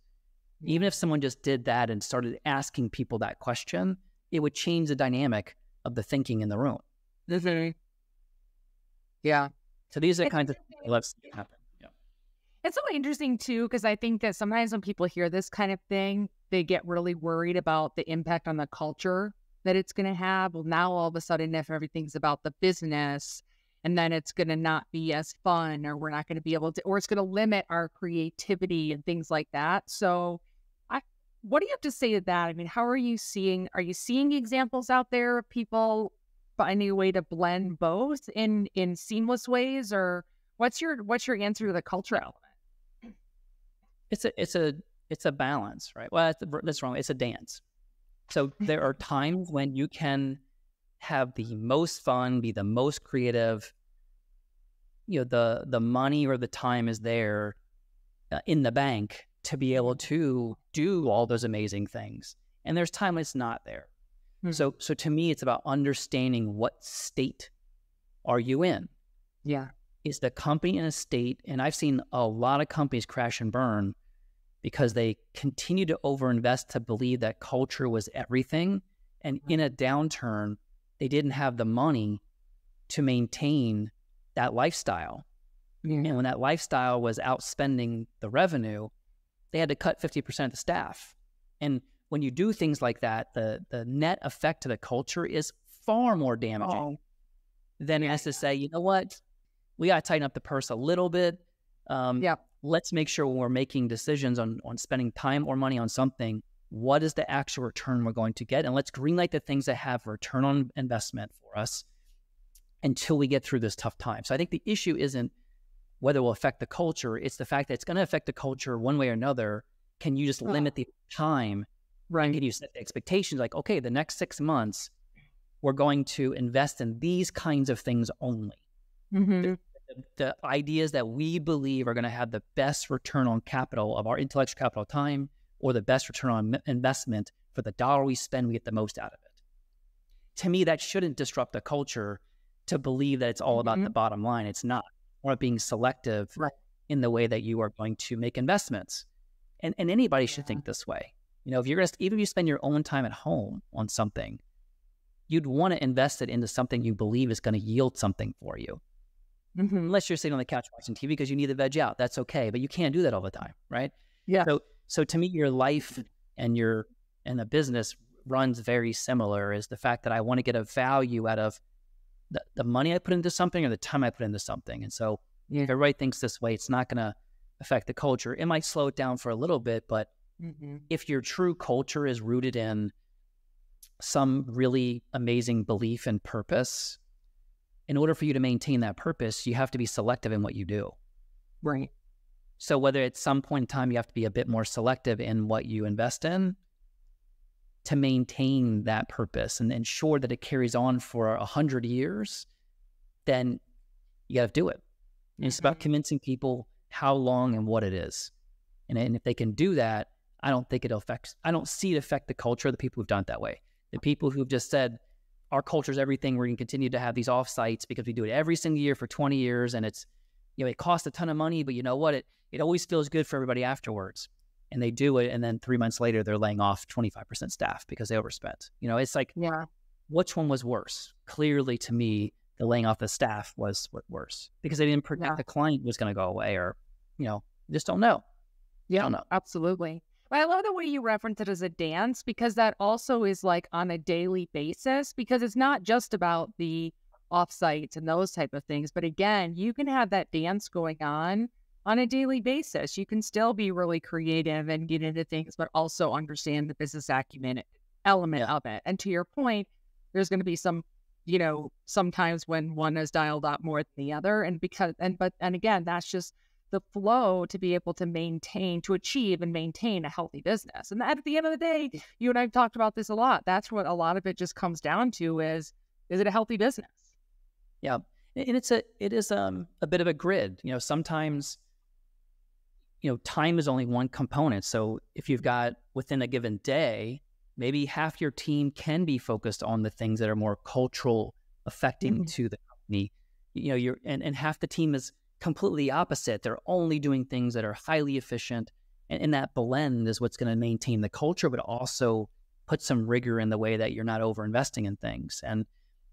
Even if someone just did that and started asking people that question, it would change the dynamic of the thinking in the room. Mm-hmm. Yeah. So these are it's kinds of let's happen. Yeah. It's so interesting too, because I think that sometimes when people hear this kind of thing, they get really worried about the impact on the culture that it's going to have. Well, now all of a sudden, if everything's about the business, and then it's going to not be as fun or we're not going to be able to or it's going to limit our creativity and things like that so i what do you have to say to that? I mean how are you seeing are you seeing examples out there of people finding a way to blend both in in seamless ways or what's your what's your answer to the culture element? It's a it's a it's a balance right? Well that's, that's wrong it's a dance. So <laughs> there are times when you can have the most fun, be the most creative. You know, the the money or the time is there uh, in the bank to be able mm-hmm. to do all those amazing things. And there's time it's not there. Hmm. So so to me it's about understanding what state are you in? Yeah. Is the company in a state and I've seen a lot of companies crash and burn because they continue to overinvest to believe that culture was everything and in a downturn they didn't have the money to maintain that lifestyle. And when that lifestyle was outspending the revenue, they had to cut 50% of the staff. And when you do things like that, the the net effect to the culture is far more damaging Oh, than it has to say, you know what, we got to tighten up the purse a little bit. Um, Yep. Let's make sure when we're making decisions on on spending time or money on something, what is the actual return we're going to get, and let's greenlight the things that have return on investment for us until we get through this tough time. So I think the issue isn't whether it will affect the culture; it's the fact that it's going to affect the culture one way or another. Can you just Oh. limit the time right. can you set the expectations like okay the next six months we're going to invest in these kinds of things only Mhm. the, the ideas that we believe are going to have the best return on capital of our intellectual capital time or the best return on investment for the dollar we spend we get the most out of it to me that shouldn't disrupt the culture to believe that it's all about the bottom line it's not or being selective Right. in the way that you are going to make investments and, and anybody should Yeah. think this way you know if you're going to even if you spend your own time at home on something you'd want to invest it into something you believe is going to yield something for you Mhm. unless you're sitting on the couch watching TV because you need to veg out. That's okay, but you can't do that all the time, right? Yeah. So, so to me, your life and your and the business runs very similar. Is the fact that I want to get a value out of the, the money I put into something or the time I put into something. And so, Yeah. if everybody thinks this way, it's not going to affect the culture. It might slow it down for a little bit, but Mhm. if your true culture is rooted in some really amazing belief and purpose, in order for you to maintain that purpose, you have to be selective in what you do. Right. So whether at some point in time you have to be a bit more selective in what you invest in to maintain that purpose and ensure that it carries on for a hundred years, then you got to do it. And it's about Mhm. convincing people how long and what it is. And, and if they can do that, I don't think it affects, I don't see it affect the culture of the people who've done it that way. The people who've just said, our culture is everything. We're going to continue to have these offsites because we do it every single year for 20 years. And it's, you know, it costs a ton of money, but you know what? It, it always feels good for everybody afterwards. And they do it. And then three months later, they're laying off 25% staff because they overspent. You know, it's like, Yeah. which one was worse? Clearly, to me, the laying off the staff was worse because they didn't predict Yeah. the client was going to go away, or you know, just don't know. Yeah. don't know. Absolutely. But I love the way you reference it as a dance because that also is like on a daily basis because it's not just about the offsites and those type of things. But again, you can have that dance going on on a daily basis. You can still be really creative and get into things, but also understand the business acumen element of it. And to your point, there's going to be some, you know, sometimes when one is dialed up more than the other. And because, and, but, and again, that's just the flow to be able to maintain, to achieve and maintain a healthy business. And at the end of the day, you and I've talked about this a lot. That's what a lot of it just comes down to is, is it a healthy business? Yeah, and and it's a it is um a bit of a grid. You know, sometimes you know time is only one component. So if you've got within a given day, maybe half your team can be focused on the things that are more cultural affecting Mhm. to the company. You know, you're and, and half the team is completely opposite. They're only doing things that are highly efficient. And, and that blend is what's going to maintain the culture, but also put some rigor in the way that you're not over investing in things. And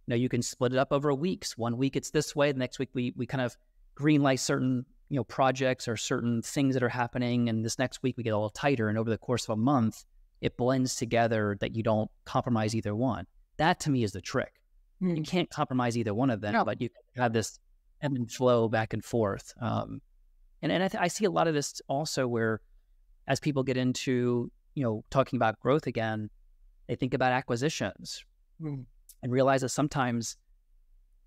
you know, you can split it up over weeks. One week it's this way. The next week we we kind of green light certain you know projects or certain things that are happening, and this next week we get a little tighter. And over the course of a month, it blends together that you don't compromise either one. That to me is the trick. You can't compromise either one of them, No. but you have this ebb and flow back and forth. Um, and and I, th- I see a lot of this also where, as people get into you know talking about growth again, they think about acquisitions Mm. and realize that sometimes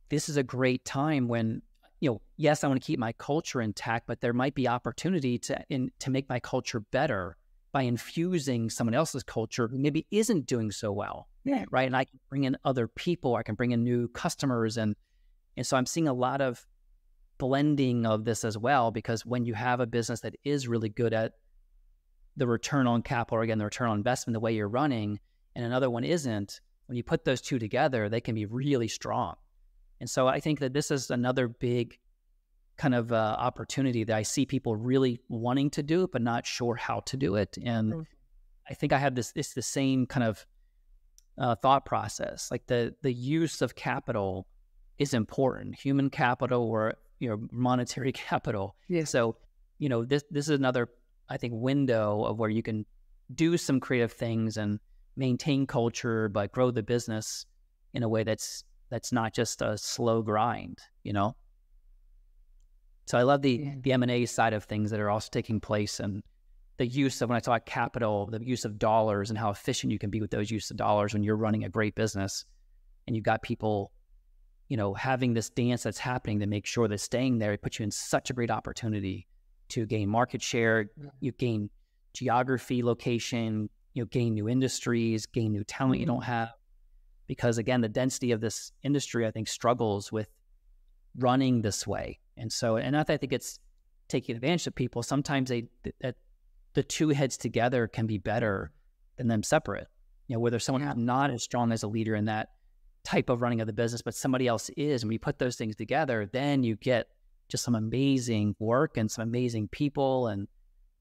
this is a great time when you know yes I want to keep my culture intact, but there might be opportunity to in to make my culture better by infusing someone else's culture who maybe isn't doing so well Yeah. right? And I can bring in other people, I can bring in new customers, and and so I'm seeing a lot of blending of this as well. Because when you have a business that is really good at the return on capital, or again, the return on investment, the way you're running, and another one isn't, when you put those two together, they can be really strong. And so I think that this is another big kind of uh, opportunity that I see people really wanting to do but not sure how to do it. And Mm. I think I have this, it's the same kind of uh, thought process. Like the the use of capital is important, human capital or you know monetary <laughs> capital. Yeah. So you know this this is another I think window of where you can do some creative things and maintain culture, but grow the business in a way that's that's not just a slow grind. You know. So I love the Yeah. the M and A side of things that are also taking place and the use of when I talk capital, the use of dollars and how efficient you can be with those use of dollars when you're running a great business and you've got people, you know, having this dance that's happening to make sure that staying there, it puts you in such a great opportunity to gain market share, Yeah. you gain geography, location, you know, gain new industries, gain new talent you Mhm. don't have. Because again, the density of this industry, I think, struggles with running this way. And so, and not that I think it's taking advantage of people. Sometimes they that the two heads together can be better than them separate. You know, whether someone Yeah. not as strong as a leader in that type of running of the business, but somebody else is. And we put those things together, then you get just some amazing work and some amazing people and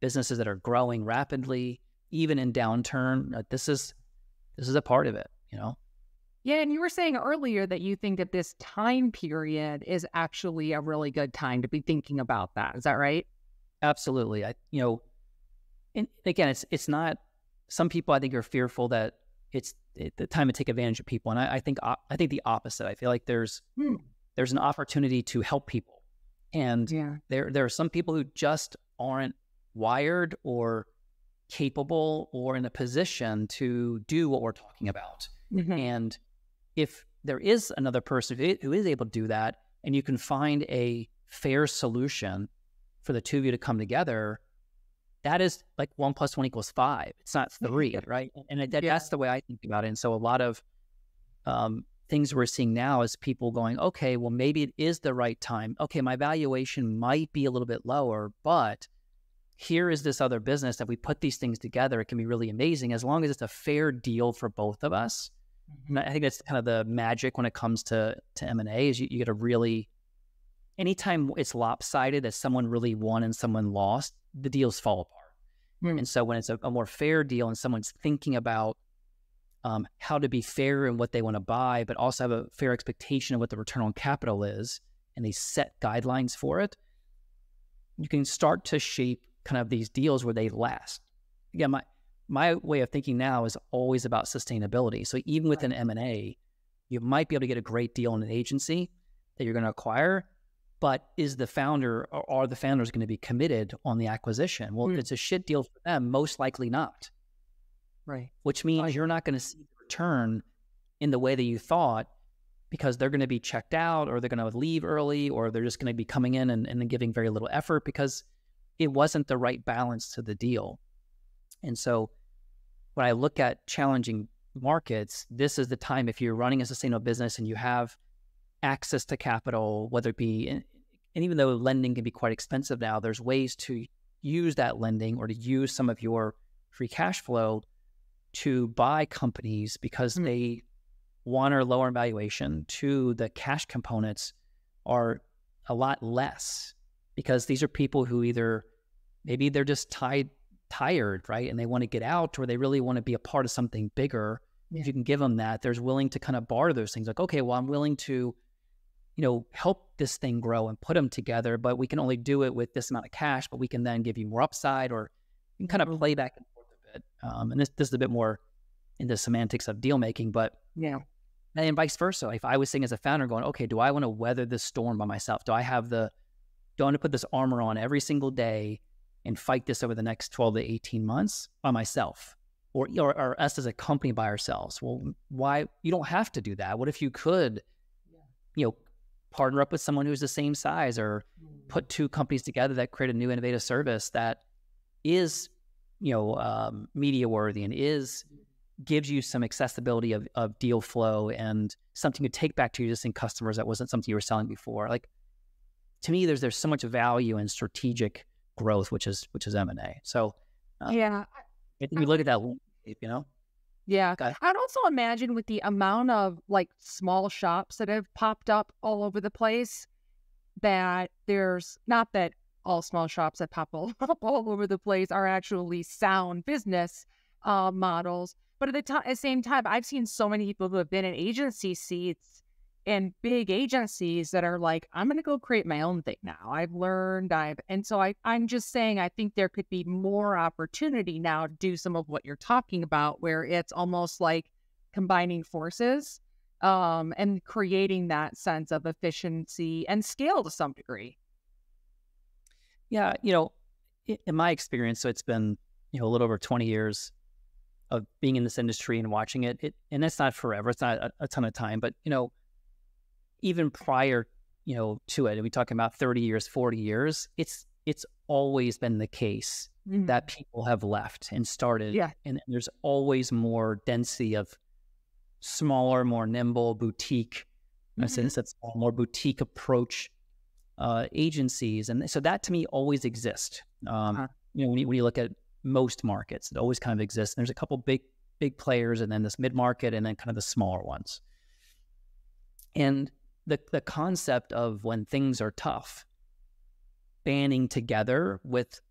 businesses that are growing rapidly, even in downturn. This is this is a part of it, you know. Yeah, and you were saying earlier that you think that this time period is actually a really good time to be thinking about that. Is that right? Absolutely. I you know, and again, it's it's not. Some people I think are fearful that it's it, the time to take advantage of people, and I, I think I think the opposite. I feel like there's Hmm. there's an opportunity to help people, and Yeah. there there are some people who just aren't wired or capable or in a position to do what we're talking about. Mhm. And if there is another person who is able to do that, and you can find a fair solution for the two of you to come together, that is like one plus one equals five. It's not three, right? And it- that, Yeah. that's the way I think about it. And so a lot of um, things we're seeing now is people going, okay, well, maybe it is the right time. Okay, my valuation might be a little bit lower, but here is this other business that we put these things together. It can be really amazing as long as it's a fair deal for both of us. And I think that's kind of the magic when it comes to to M and A is you, you got to really, anytime it's lopsided that someone really won and someone lost, the deals fall apart. Mm. And so when it's a, a more fair deal and someone's thinking about um, how to be fair in what they want to buy, but also have a fair expectation of what the return on capital is, and they set guidelines for it, you can start to shape kind of these deals where they last. Again, my my way of thinking now is always about sustainability. So even with an M and A, you might be able to get a great deal in an agency that you're going to acquire, but is the founder or are the founders going to be committed on the acquisition? Well, if Mm. it's a shit deal for them, most likely not. Right. Which means Right. you're not going to see the return in the way that you thought because they're going to be checked out or they're going to leave early or they're just going to be coming in and, and then giving very little effort because it wasn't the right balance to the deal. And so when I look at challenging markets, this is the time if you're running a sustainable business and you have access to capital, whether it be, and even though lending can be quite expensive now, there's ways to use that lending or to use some of your free cash flow to buy companies because Mm. they, one, are lower in valuation, two, the cash components are a lot less because these are people who either maybe they're just tied tired right and they want to get out or they really want to be a part of something bigger Yeah. if you can give them that there's willing to kind of barter those things like okay well i'm willing to you know help this thing grow and put them together but we can only do it with this amount of cash but we can then give you more upside or you can kind of play back and forth a bit um, and this, this is a bit more into semantics of deal making but Yeah. and vice versa. If I was sitting as a founder going, okay, do I want to weather this storm by myself? Do I have the, do I want to put this armor on every single day and fight this over the next 12 to 18 months by myself? Or, or, or us as a company by ourselves? Well, why? You don't have to do that. What if you could, you know, partner up with someone who's the same size or put two companies together that create a new innovative service that is, you know, um, media worthy and is gives you some accessibility of, of deal flow and something to take back to your existing customers that wasn't something you were selling before. Like to me, there's there's so much value in strategic growth, which is which is M and A. So uh, Yeah. I think we look at that, you know. Yeah. Okay. I'd also imagine with the amount of like small shops that have popped up all over the place, that there's not that all small shops that pop all- <laughs> up all over the place are actually sound business uh, models, But at the, t- at the same time, I've seen so many people who have been in agency seats and big agencies that are like, I'm going to go create my own thing now. I've learned, I've, and so I, I'm just saying, I think there could be more opportunity now to do some of what you're talking about, where it's almost like combining forces um, and creating that sense of efficiency and scale to some degree. Yeah, you know, in my experience, so it's been you know a little over 20 years of being in this industry and watching it. It and that's not forever. It's not a, a ton of time, but you know, even prior, you know, to it, and we talking about 30 years, 40 years, it's it's always been the case mm. that people have left and started. Yeah. And there's always more density of smaller, more nimble boutique, mm-hmm. in a sense that's more boutique approach uh, agencies. And so that to me always exists. Um, uh-huh. You know, when you, when you look at most markets, it always kind of exists. There's a couple big, big players and then this mid market and then kind of the smaller ones. And the, the concept of when things are tough, banding together with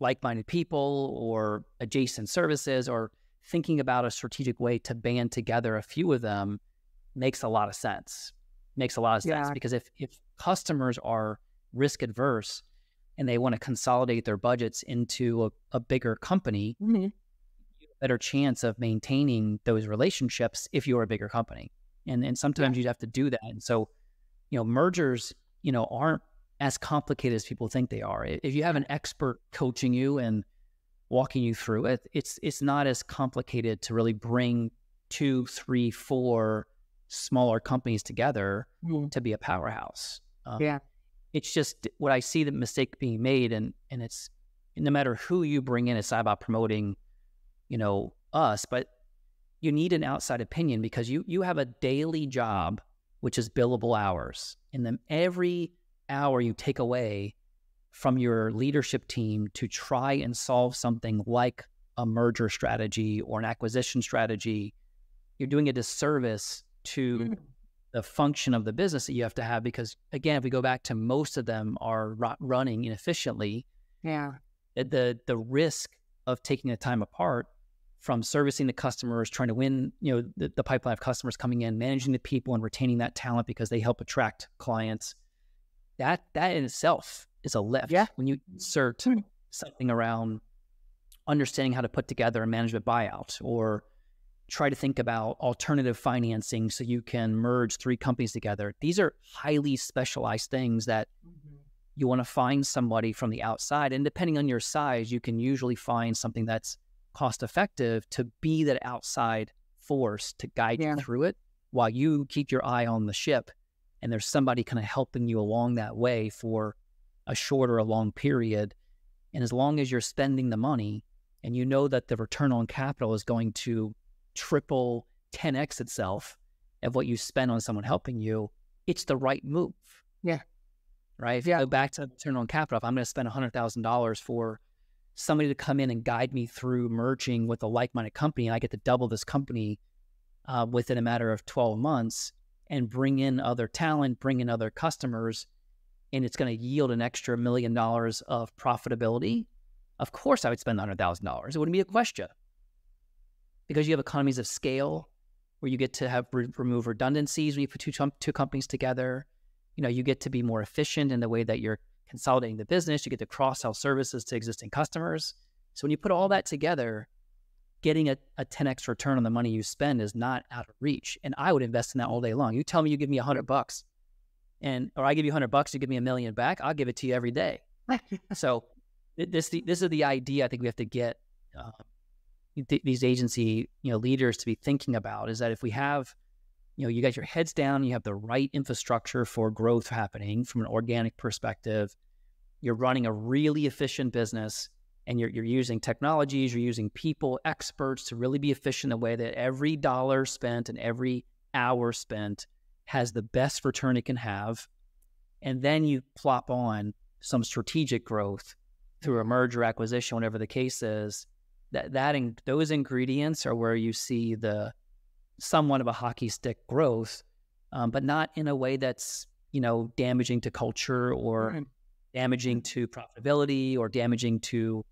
like minded people or adjacent services or thinking about a strategic way to band together a few of them makes a lot of sense. Makes a lot of sense yeah. because if if customers are risk adverse and they want to consolidate their budgets into a, a bigger company, mm-hmm. better chance of maintaining those relationships if you're a bigger company. And and sometimes yeah. you have to do that. And so, you know, mergers, you know, aren't as complicated as people think they are. If you have an expert coaching you and walking you through it, it's it's not as complicated to really bring two, three, four smaller companies together mm. to be a powerhouse. Um, yeah, it's just what I see the mistake being made, and and it's no matter who you bring in, it's not about promoting, you know, us, but you need an outside opinion because you you have a daily job which is billable hours, and then every hour you take away from your leadership team to try and solve something like a merger strategy or an acquisition strategy, you're doing a disservice to mm. the function of the business that you have to have. Because again, if we go back to most of them are running inefficiently, yeah, the the risk of taking the time apart from servicing the customers, trying to win, you know, the, the pipeline of customers coming in, managing the people and retaining that talent because they help attract clients. That that in itself is a lift. Yeah. When you insert hmm. something around understanding how to put together a management buyout or try to think about alternative financing so you can merge three companies together. These are highly specialized things that mm-hmm. you want to find somebody from the outside. And depending on your size, you can usually find something that's cost effective to be that outside force to guide yeah. you through it while you keep your eye on the ship. And there's somebody kind of helping you along that way for a short or a long period. And as long as you're spending the money and you know that the return on capital is going to triple 10x itself of what you spend on someone helping you, it's the right move. Yeah. Right. If you go back to return on capital, if I'm going to spend $100,000 for somebody to come in and guide me through merging with a like minded company, and I get to double this company uh, within a matter of 12 months and bring in other talent, bring in other customers, and it's going to yield an extra million dollars of profitability, of course I would spend $100,000. It wouldn't be a question. Because you have economies of scale where you get to have re- remove redundancies when you put two, two companies together. You know, you get to be more efficient in the way that you're consolidating the business. You get to cross sell services to existing customers. So when you put all that together, getting a, a 10x return on the money you spend is not out of reach. And I would invest in that all day long. You tell me you give me a hundred bucks and or I give you a hundred bucks, you give me a million back, I'll give it to you every day. <laughs> so this this is the idea I think we have to get uh, th- these agency you know leaders to be thinking about is that if we have you know you got your heads down, you have the right infrastructure for growth happening from an organic perspective, you're running a really efficient business. And you're, you're using technologies, you're using people, experts to really be efficient in a way that every dollar spent and every hour spent has the best return it can have, and then you plop on some strategic growth through a merger acquisition, whatever the case is, that that in, those ingredients are where you see the somewhat of a hockey stick growth, um, but not in a way that's you know damaging to culture or right. damaging to profitability or damaging to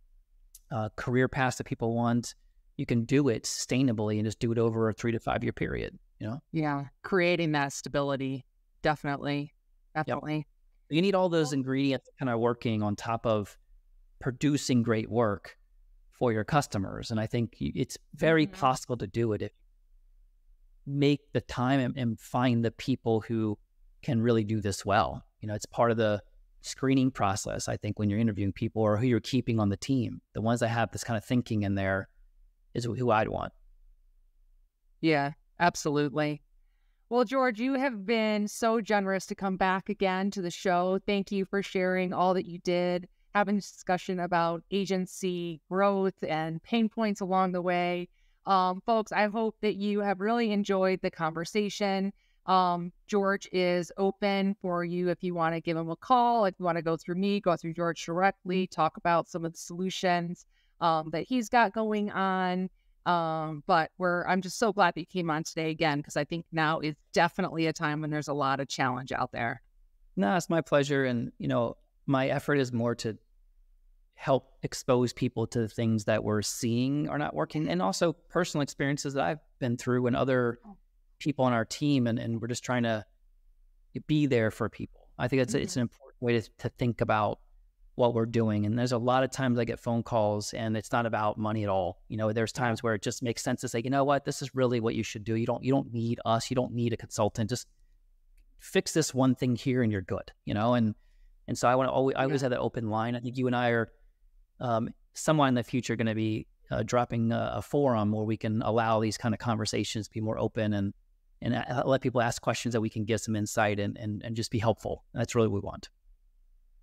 uh, career paths that people want. you can do it sustainably and just do it over a three to five year period. You know? Yeah, creating that stability, definitely, definitely. Yep. You need all those ingredients kind of working on top of producing great work for your customers, and I think it's very mm-hmm. possible to do it if make the time and, and find the people who can really do this well. You know, it's part of the screening process, I think, when you're interviewing people or who you're keeping on the team. The ones that have this kind of thinking in there is who I'd want. Yeah, absolutely. Well, George, you have been so generous to come back again to the show. Thank you for sharing all that you did, having a discussion about agency growth and pain points along the way. Um, folks, I hope that you have really enjoyed the conversation. Um, George is open for you if you want to give him a call. If you want to go through me, go through George directly, talk about some of the solutions um, that he's got going on. Um, but we're I'm just so glad that you came on today again because I think now is definitely a time when there's a lot of challenge out there. No, it's my pleasure, and you know my effort is more to help expose people to things that we're seeing are not working and also personal experiences that I've been through and other oh. people on our team and, and we're just trying to be there for people. I think it's mm-hmm. it's an important way to, to think about what we're doing. And there's a lot of times I get phone calls and it's not about money at all. You know, there's times where it just makes sense to say, you know what, this is really what you should do. You don't you don't need us, you don't need a consultant. Just fix this one thing here and you're good. You know, and and so I want to always I always have that open line. I think you and I are um, someone in the future going to be uh, dropping a, a, forum where we can allow these kind of conversations to be more open and and uh, let people ask questions that we can give some insight and and, and just be helpful. That's really what we want.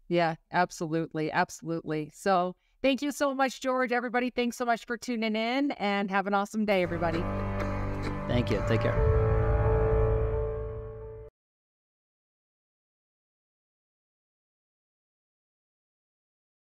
Yeah, absolutely, absolutely. So thank you so much, George. Everybody, thanks so much for tuning in, and have an awesome day, everybody. Thank you. Take care.